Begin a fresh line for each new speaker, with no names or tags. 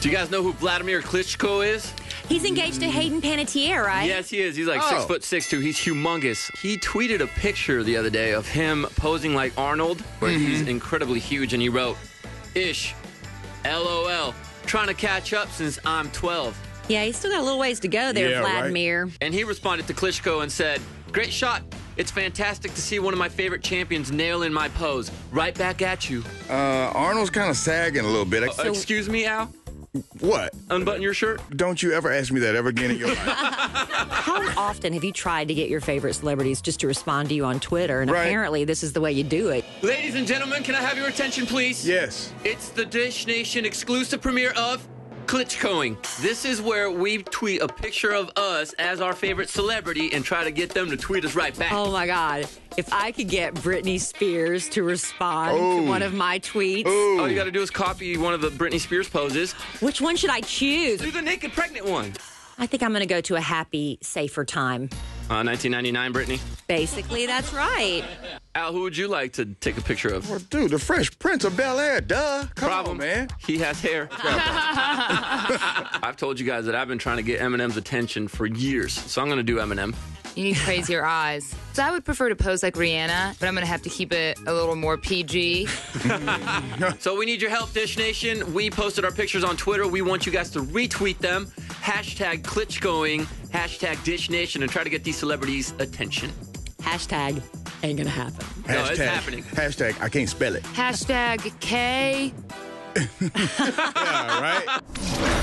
Do you guys know who Wladimir Klitschko is?
He's engaged to Hayden Panettiere, right?
Yes, he is. He's like six foot six too. He's humongous. He tweeted a picture the other day of him posing like Arnold, where he's incredibly huge, and he wrote, "Ish, LOL, trying to catch up since I'm 12."
Yeah, he's still got a little ways to go there,
Yeah, right.
Wladimir.
And he responded to Klitschko and said, "Great shot. It's fantastic to see one of my favorite champions nail in my pose. Right back at you."
Uh, Arnold's kind of sagging a little bit.
Uh, excuse me, Al.
What?
Unbutton your shirt.
Don't you ever ask me that ever again in your life?
How often have you tried to get your favorite celebrities just to respond to you on Twitter? And
Right.
apparently, this is the way you do it.
Ladies and gentlemen, can I have your attention, please?
yes.
It's the Dish Nation exclusive premiere of Klitschkoing. This is where we tweet a picture of us as our favorite celebrity and try to get them to tweet us right back.
Oh my God. If I could get Britney Spears to respond
Oh.
to one of my tweets,
All you got to do is copy one of the Britney Spears poses.
which one should I choose?
Do the naked pregnant one.
I think I'm going to go to a happy, safer time.
Uh, 1999, Britney.
Basically, that's right.
Al, who would you like to take a picture of?
Well, dude, the Fresh Prince of Bel Air, duh. Come
Problem,
on, man.
He has hair. I've told you guys that I've been trying to get Eminem's attention for years, so I'm going to do Eminem.
You need crazier eyes. So I would prefer to pose like Rihanna, but I'm gonna have to keep it a little more PG.
So we need your help, Dish Nation. We posted our pictures on Twitter. We want you guys to retweet them. Hashtag Klitschkoing, hashtag Dish Nation, and try to get these celebrities' attention.
Hashtag ain't going to happen.
No, it's happening.
Hashtag, I can't spell it.
Hashtag K.
Yeah, right?